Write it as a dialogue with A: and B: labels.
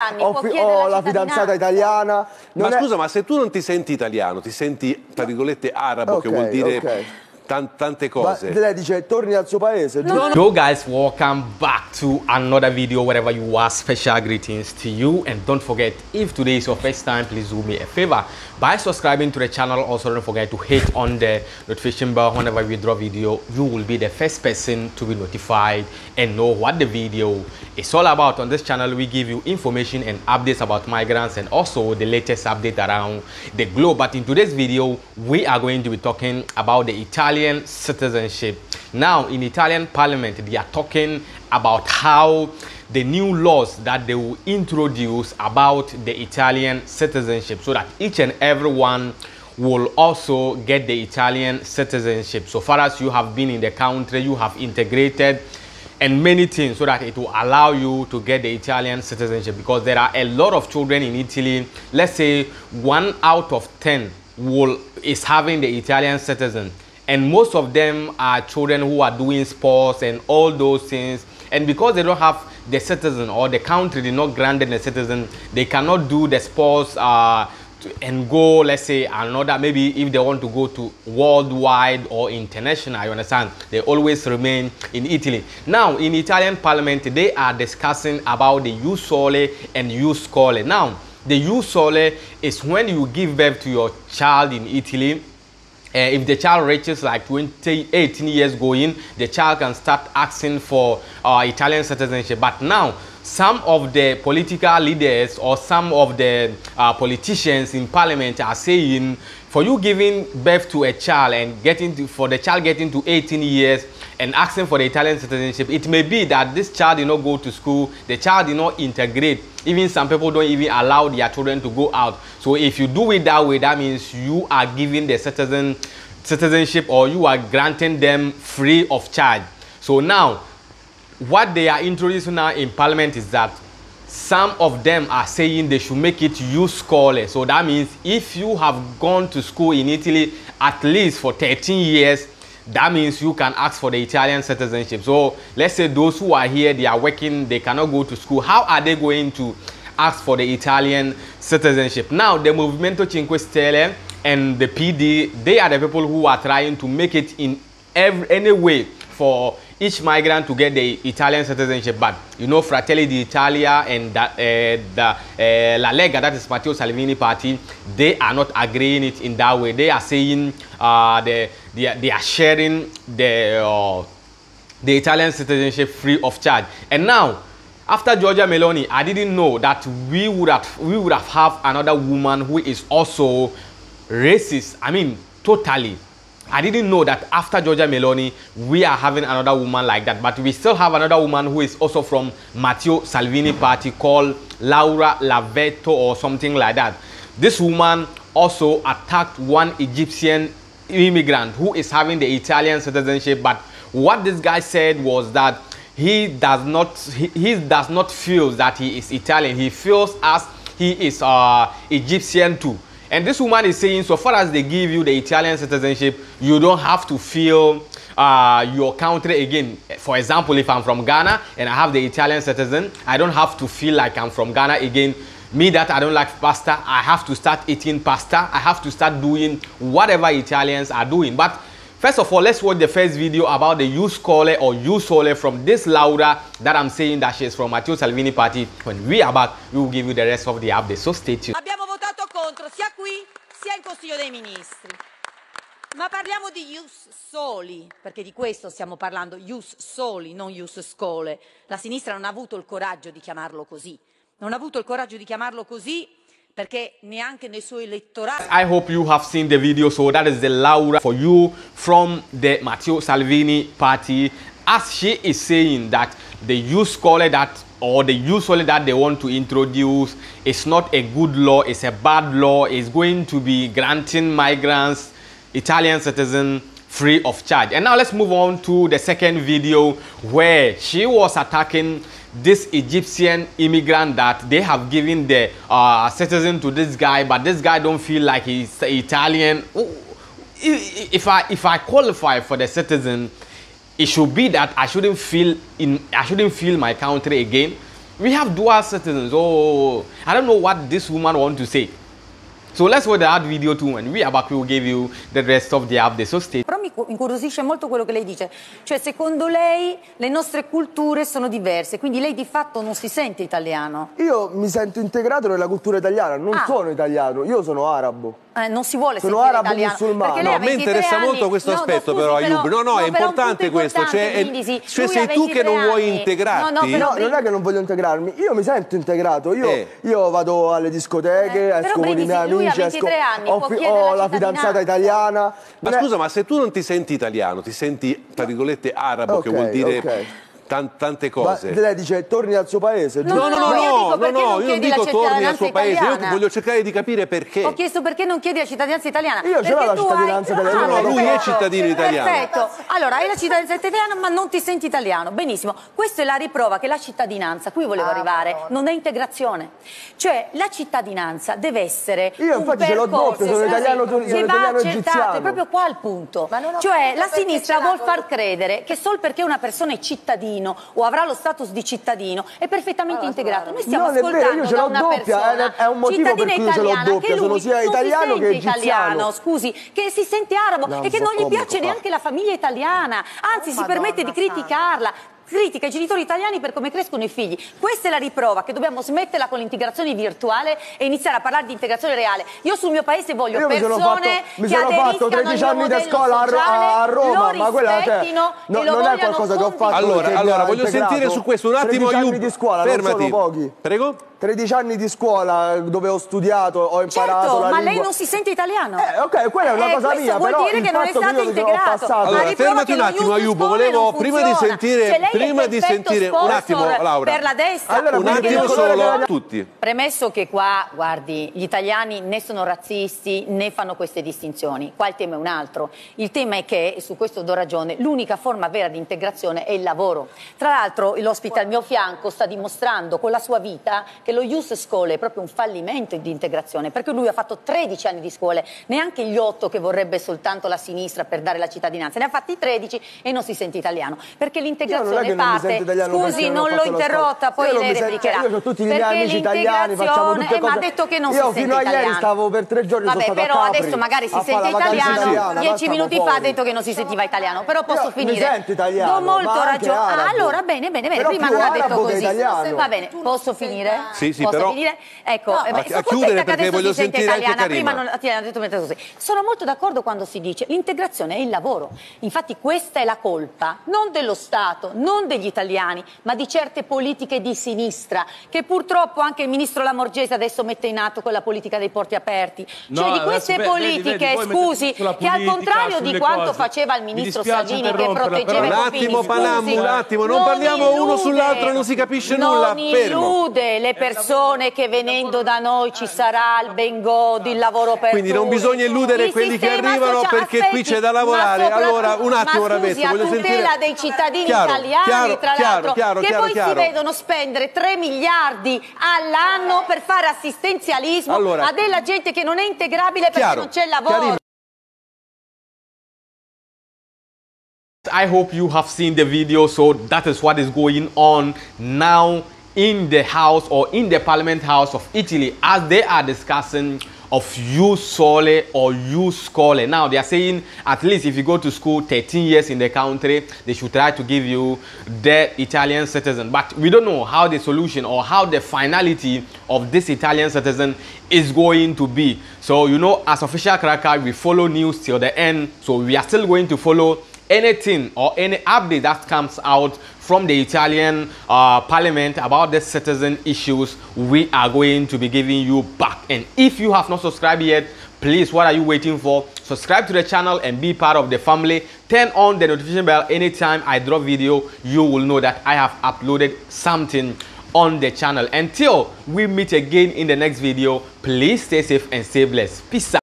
A: anni,
B: ho, ho
A: la
B: la fidanzata italiana. Non
C: Ma
B: è-
C: scusa, ma se tu non ti senti italiano, ti senti, tra virgolette, arabo, che
B: Ok,
C: vuol dire
B: ok.
C: Tan- tante
B: Ma
C: cose.
B: lei dice torni al suo paese, giusto?
D: Hello guys, welcome back to another video wherever you are. Special greetings to you and don't forget if today is your first time, please do me a favor by subscribing to the channel. Also don't forget to hit on the notification bell whenever we drop video. You will be the first person to be notified and know what the video is all about. On this channel, we give you information and updates about migrants and also the latest update around the globe. But in today's video, we are going to be talking about the Italian citizenship. Now, in Italian parliament, they are talking about how the new laws that they will introduce about the Italian citizenship so that each and everyone will also get the Italian citizenship. So far as you have been in the country, you have integrated and many things so that it will allow you to get the Italian citizenship because there are a lot of children in Italy. Let's say one out of 10 will is having the Italian citizen and most of them are children who are doing sports and all those things. And because they don't have the citizen or the country did not grant them the citizen they cannot do the sports uh, and go let's say another maybe if they want to go to worldwide or international you understand? They always remain in italy. Now in italian parliament they are discussing about the jus sole and jus score now the jus sole is when you give birth to your child in italy uh, if the child reaches like 20, 18 years going, the child can start asking for uh, Italian citizenship. But now, some of the political leaders or some of the uh, politicians in parliament are saying, for you giving birth to a child and getting to, for the child getting to 18 years and asking for the Italian citizenship, it may be that this child did not go to school, the child did not integrate. Even some people don't even allow their children to go out. So if you do it that way, that means you are giving the citizen citizenship or you are granting them free of charge. So now, what they are introducing now in parliament is that some of them are saying they should make it you scholar. So that means if you have gone to school in Italy at least for 13 years, that means you can ask for the Italian citizenship. So let's say those who are here, they are working, they cannot go to school. How are they going to ask for the Italian citizenship? Now, the Movimento Cinque Stelle and the PD, they are the people who are trying to make it in every, any way for each migrant to get the Italian citizenship. But you know, Fratelli d'Italia and the, uh, the uh, La Lega, that is Matteo Salvini party, they are not agreeing it in that way. They are saying uh, they, they, they are sharing the, uh, the Italian citizenship free of charge. And now, after Giorgia Meloni, I didn't know that we would have we would have have another woman who is also racist. I mean, totally. I didn't know that after Giorgia Meloni, we are having another woman like that. But we still have another woman who is also from Matteo Salvini party called Laura Lavetto or something like that. This woman also attacked one Egyptian immigrant who is having the Italian citizenship. But what this guy said was that he does not he, he does not feel that he is Italian. He feels as he is uh, Egyptian too. And this woman is saying, so far as they give you the Italian citizenship, you don't have to feel uh, your country again. For example, if I'm from Ghana and I have the Italian citizen, I don't have to feel like I'm from Ghana again. Me that I don't like pasta, I have to start eating pasta. I have to start doing whatever Italians are doing. But First of all, let's watch the first video about the scholar or solar from this Laura that I'm saying that she's from Matteo Salvini party. When we are back, we will give you the rest of the update. So stay tuned.
A: Abbiamo votato contro sia qui sia in Consiglio dei Ministri. Ma parliamo di ius soli, perché di questo stiamo parlando, ius soli, non ius scole. La sinistra non ha avuto il coraggio di chiamarlo così. Non ha avuto il coraggio di chiamarlo così perché neanche nei suoi elettorati
D: I hope you have seen the video. So that is the Laura for you from the Matteo Salvini party. As she is saying that the youth scholar that or the scholar that they want to introduce is not a good law, it's a bad law, it's going to be granting migrants, Italian citizen free of charge. And now let's move on to the second video where she was attacking this Egyptian immigrant that they have given the uh, citizen to this guy, but this guy don't feel like he's Italian. If I if I qualify for the citizen, it should be that I shouldn't feel in I shouldn't feel my country again. we have dual citizens. Oh, I don't know what this woman want to say. So let's watch that video too and we are back, we will give you the rest of the update. So stay
E: Però mi incuriosisce molto quello che lei dice, cioè secondo lei le nostre culture sono diverse, quindi lei di fatto non si sente italiano.
B: Io mi sento integrato nella cultura italiana, non
E: Ah.
B: sono italiano, io sono arabo.
E: Eh, non si vuole
B: Sono
E: sentire
B: arabo
E: italiano.
B: musulmano.
E: perché lei
C: No, a me
E: 23
C: interessa
E: anni.
C: molto questo
E: No, no,
C: aspetto
E: scusi,
C: però, Ayub. No, no, è importante questo. Cioè,
E: Brindisi.
C: cioè, sei tu che non
E: 23
C: vuoi
E: anni.
C: integrarti?
E: No, no, però
B: non è che non voglio integrarmi, io mi sento integrato, io,
C: Eh.
B: io vado alle discoteche,
E: Eh,
B: esco con i miei amici,
E: 23
B: esco,
E: anni,
B: ho, ho
E: la
B: la fidanzata italiana.
C: Ma scusa, ma se tu non ti senti italiano, ti senti, tra virgolette, arabo, che vuol dire. Tan- tante
B: ma
C: cose.
B: lei dice torni al suo paese,
E: No,
B: giusto?
C: No, no, no,
E: io
C: no, no,
E: non
C: io non
E: chiedi la
C: dico torni al
E: cittadinanza
C: suo paese, io
E: italiana?
C: voglio cercare di capire perché.
E: Ho chiesto perché non chiedi la cittadinanza italiana.
B: Io ce l'ho la cittadinanza
E: hai...
B: italiana.
C: No, no, lui è cittadino italiano.
E: Perfetto. Allora, hai la cittadinanza italiana ma non ti senti italiano. Benissimo. Questa è la riprova che la cittadinanza, qui volevo arrivare, non è integrazione. Cioè, la cittadinanza deve essere
B: Io
E: un
B: infatti ce l'ho
E: percorso,
B: doppio, sono italiano- sono italiano
E: accettato,
B: egiziano.
E: È proprio qua il punto.
F: Ma
E: Cioè, la sinistra vuol far credere che solo perché una persona è cittadino o avrà lo status di cittadino è perfettamente integrato. Noi stiamo
B: vero,
E: ascoltando
B: io ce
E: da
B: l'ho
E: una
B: doppia,
E: persona
B: è- è un motivo per
E: cittadina
B: cui io ce l'ho
E: italiana
B: doppia,
E: che
B: sono
E: lui
B: sia italiano che
E: sente
B: egiziano.
E: italiano, scusi, che si sente arabo
B: No,
E: e che non gli piace
B: qua.
E: neanche la famiglia italiana, anzi
F: Oh,
E: si permette di
F: Madonna santa.
E: criticarla. Critica i genitori italiani per come crescono i figli. Questa è la riprova che dobbiamo smetterla con l'integrazione virtuale e iniziare a parlare di integrazione reale. Io sul mio paese voglio
B: Io
E: persone
B: fatto, mi
E: che
B: sono fatto
E: aderiscano
B: 13
E: al
B: anni
E: modello
B: scuola
E: sociale,
B: a Roma,
E: lo
B: ma quella cioè, no-
E: e lo
B: non è qualcosa che ho fatto.
C: Allora, allora voglio
B: integrato.
C: sentire su questo un attimo
B: 13 anni
C: Ayub.
B: di scuola,
C: Fermati.
B: non sono pochi.
C: Prego?
B: 13 anni di scuola dove ho studiato, ho imparato
E: Certo,
B: la
E: ma
B: lingua.
E: lei non si sente italiano.
B: Eh, ok, quella è una
E: Eh,
B: cosa mia,
E: vuol
B: però
E: dire che non è stato
B: io che ho
E: integrato. Ma
C: Allora,
E: riprova
C: fermati un attimo, Ayubo, volevo- prima di sentire-
E: Cioè,
C: prima di sentire- un attimo, Laura.
E: Per la destra.
B: Allora,
C: Un attimo solo, tutti.
E: Premesso che qua, guardi, gli italiani né sono razzisti né fanno queste distinzioni. Qua il tema è un altro. Il tema è che, e su questo do ragione, l'unica forma vera di integrazione è il lavoro. Tra l'altro l'ospite al mio fianco sta dimostrando con la sua vita che lo Youth School è proprio un fallimento di integrazione, perché lui ha fatto 13 anni di scuole, neanche gli 8 che vorrebbe soltanto la sinistra per dare la cittadinanza, ne ha fatti 13 e non si sente italiano, perché
B: Io
E: l'integrazione parte...
B: italiano
E: Scusi,
B: non ho
E: non l'ho interrotta, poi
B: Io
E: lei replicherà.
B: Io ho tutti i miei
E: Perché
B: amici italiani, facciamo tutte
E: l'integrazione- eh,
B: cose.
E: ma ha detto che non
B: Io
E: si sente
B: fino a ieri
E: italiano.
B: stavo per tre giorni,
E: Vabbè,
B: sono stato
E: però
B: a Capri
E: adesso magari si sente italiano. Dieci minuti fa ha detto che non si sentiva italiano, però posso
B: Io mi
E: finire.
B: sento italiano,
E: Do molto ragione. allora, bene, bene, bene. Prima non ha detto così.
B: italiano.
E: Va bene, posso finire?
C: Sì, sì,
E: posso
C: però-
E: finire? Ecco,
C: No,
E: eh, beh,
C: a-
E: sono
C: a chiudere perché voglio sentire anche
E: italiana.
C: Karima.
E: Prima non ti hanno detto così. Sono molto d'accordo quando si dice l'integrazione è il lavoro. Infatti questa è la colpa non dello Stato, non degli italiani, ma di certe politiche di sinistra che purtroppo anche il ministro Lamorgese adesso mette in atto quella politica dei porti aperti.
G: No,
E: cioè di queste
G: vedi,
E: politiche,
G: vedi, voi
E: scusi,
G: sulla
E: che al
G: politica,
E: contrario di quanto
G: cose.
E: faceva il
G: Mi
E: ministro Salvini che proteggeva
G: però-
E: i
C: Un
E: confini,
C: attimo, Palambo, un attimo, non parliamo uno
E: illude-
C: sull'altro, non si capisce nulla,
E: Non
C: fermo.
E: illude le persone che venendo da noi ci sarà il ben godi, il lavoro per
C: Quindi non bisogna illudere
E: Il
C: quelli che arrivano
E: sociale-
C: perché qui c'è da lavorare. Allora, un attimo,
E: a
C: voglio
E: tutela
C: sentire-
E: dei cittadini
C: Chiaro,
E: italiani,
C: chiaro,
E: tra l'altro,
C: chiaro,
E: che
C: chiaro,
E: poi
C: chiaro.
E: si vedono spendere 3 miliardi all'anno per fare assistenzialismo
C: Allora-
E: a della gente che non è integrabile perché
C: Chiaro,
E: non c'è lavoro.
C: chiarissimo.
D: I hope you have seen the video. So that is what is going on now in the house or in the parliament house of Italy as they are discussing of you sole or you scole. Now they are saying at least if you go to school 13 years in the country, they should try to give you the Italian citizen. But we don't know how the solution or how the finality of this Italian citizen is going to be. So you know, as official cracker, we follow news till the end. So we are still going to follow anything or any update that comes out from the Italian uh, parliament about the citizen issues, we are going to be giving you back. And if you have not subscribed yet, please, what are you waiting for? Subscribe to the channel and be part of the family. Turn on the notification bell anytime I drop video, you will know that I have uploaded something on the channel. Until we meet again in the next video, please stay safe and stay blessed. Peace out.